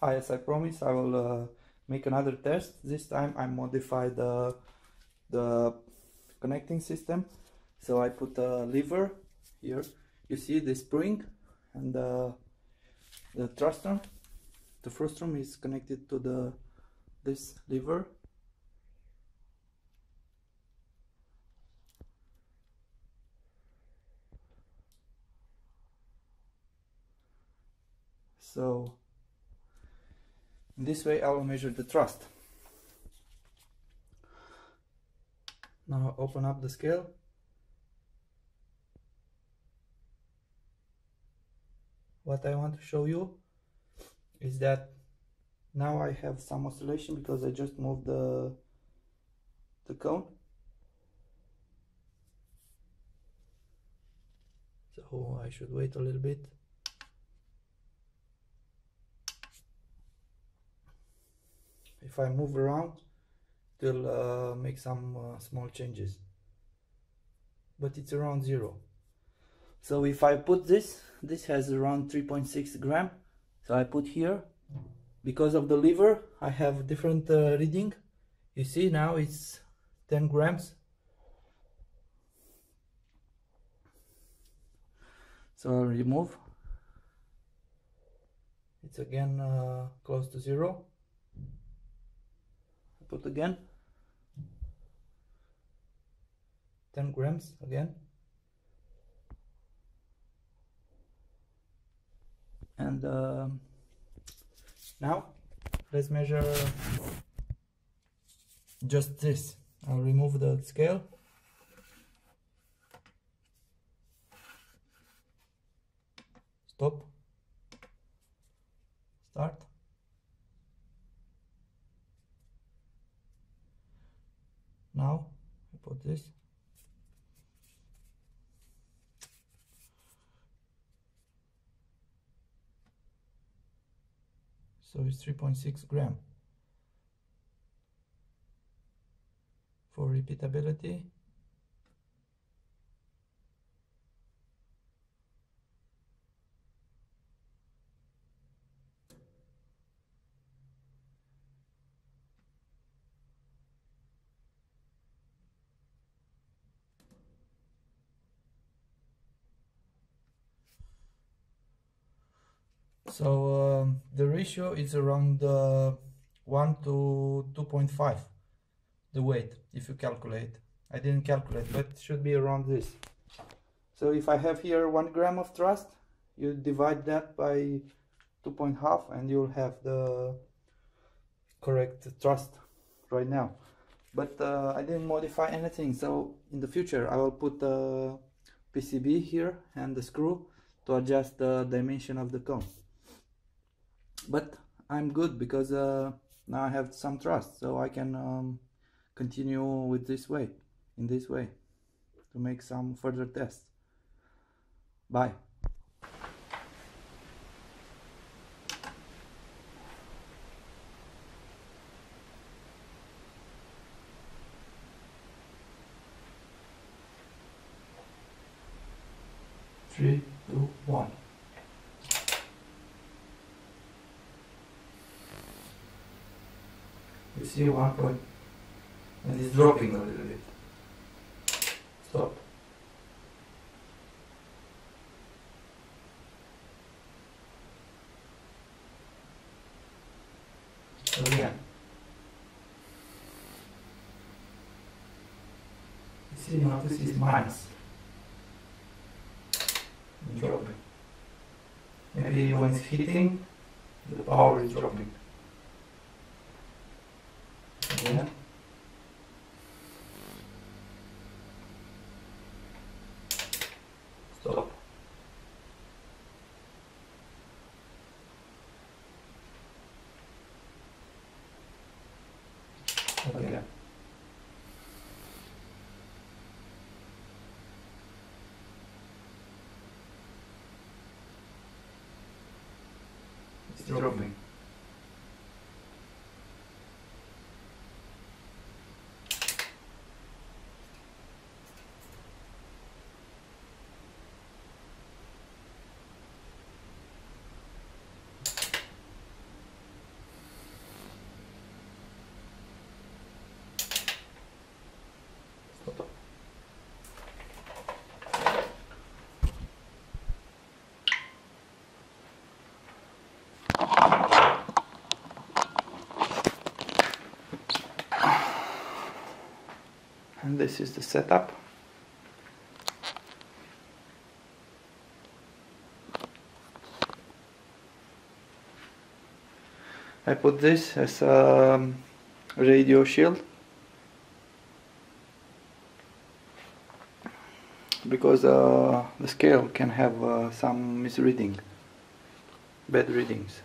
Hi, as I promised, I will uh, make another test. This time I modify the, the connecting system. So I put a lever here. You see the spring and the, the frustum. The frustum is connected to the this lever. So in this way I will measure the thrust. Now open up the scale. What I want to show you is that now I have some oscillation because I just moved the the cone. So I should wait a little bit. If I move around it will uh, make some uh, small changes. But it's around zero. So if I put this this has around 3.6 gram. So I put here. Because of the lever I have different uh, reading. You see now it's 10 grams. So I'll remove. It's again uh, close to zero put again. 10 grams again. And um, now let's measure just this. I'll remove the scale. Stop. Start now I put this. So it's 3.6 gram. For repeatability so um, the ratio is around uh, 1 to 2.5 the weight if you calculate. I didn't calculate but should be around this. So if I have here 1 gram of thrust you divide that by 2.5 and you'll have the correct thrust right now. But uh, I didn't modify anything. So in the future I will put the PCB here and the screw to adjust the dimension of the cone but I'm good because uh, now I have some trust so I can um, continue with this way in this way to make some further tests. Bye. Three two one you see one point. And it's dropping a little bit. Stop. Again you see this is minus. Dropping. Maybe when it's hitting the power is dropping again. Stop. Again. It's dropping. This is the setup I put this as a radio shield because uh, the scale can have uh, some misreading, bad readings.